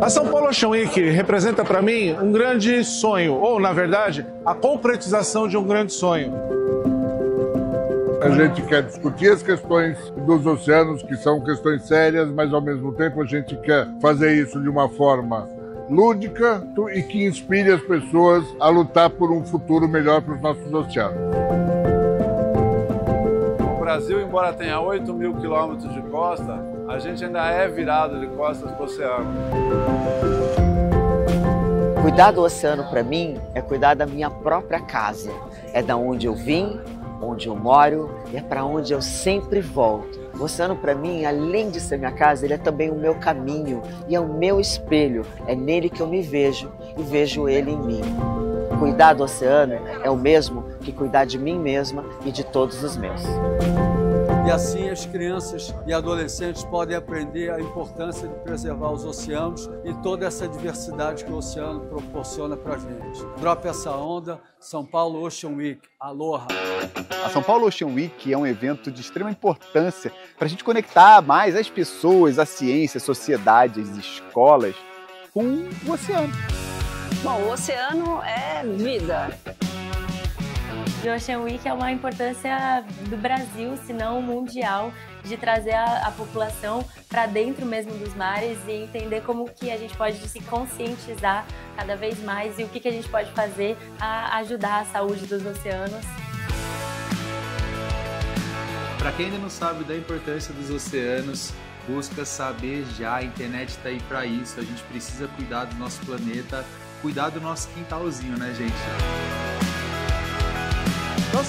A São Paulo Ocean Week representa para mim um grande sonho, ou na verdade, a concretização de um grande sonho. A gente quer discutir as questões dos oceanos, que são questões sérias, mas ao mesmo tempo a gente quer fazer isso de uma forma lúdica e que inspire as pessoas a lutar por um futuro melhor para os nossos oceanos. O Brasil, embora tenha 8 mil quilômetros de costa, a gente ainda é virado de costas para o oceano. Cuidar do oceano para mim é cuidar da minha própria casa. É da onde eu vim, onde eu moro e é para onde eu sempre volto. O oceano para mim, além de ser minha casa, ele é também o meu caminho e é o meu espelho. É nele que eu me vejo e vejo ele em mim. Cuidar do oceano é o mesmo que cuidar de mim mesma e de todos os meus. E assim as crianças e adolescentes podem aprender a importância de preservar os oceanos e toda essa diversidade que o oceano proporciona para a gente. Drop essa onda, São Paulo Ocean Week. Aloha! A São Paulo Ocean Week é um evento de extrema importância para a gente conectar mais as pessoas, a ciência, a sociedade, as escolas com o oceano. Bom, o oceano é vida. O Ocean Week é uma importância do Brasil, se não mundial, de trazer a, a população para dentro mesmo dos mares e entender como que a gente pode se conscientizar cada vez mais e o que, que a gente pode fazer a ajudar a saúde dos oceanos. Para quem ainda não sabe da importância dos oceanos, busca saber já, a internet está aí para isso. A gente precisa cuidar do nosso planeta, cuidar do nosso quintalzinho, né, gente?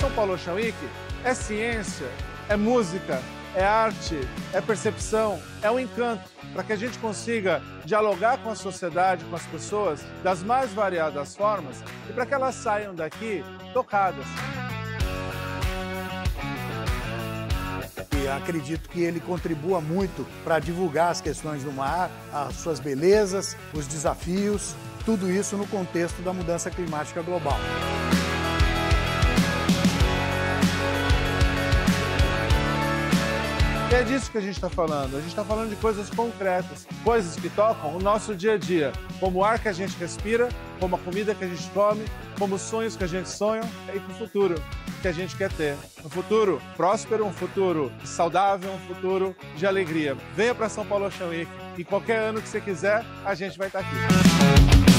São Paulo Ocean Week é ciência, é música, é arte, é percepção, é um encanto para que a gente consiga dialogar com a sociedade, com as pessoas das mais variadas formas e para que elas saiam daqui tocadas. E acredito que ele contribua muito para divulgar as questões do mar, as suas belezas, os desafios, tudo isso no contexto da mudança climática global. E é disso que a gente está falando. A gente está falando de coisas concretas, coisas que tocam o nosso dia a dia, como o ar que a gente respira, como a comida que a gente come, como os sonhos que a gente sonha e para o futuro que a gente quer ter. Um futuro próspero, um futuro saudável, um futuro de alegria. Venha para São Paulo Ocean Week e qualquer ano que você quiser, a gente vai estar tá aqui.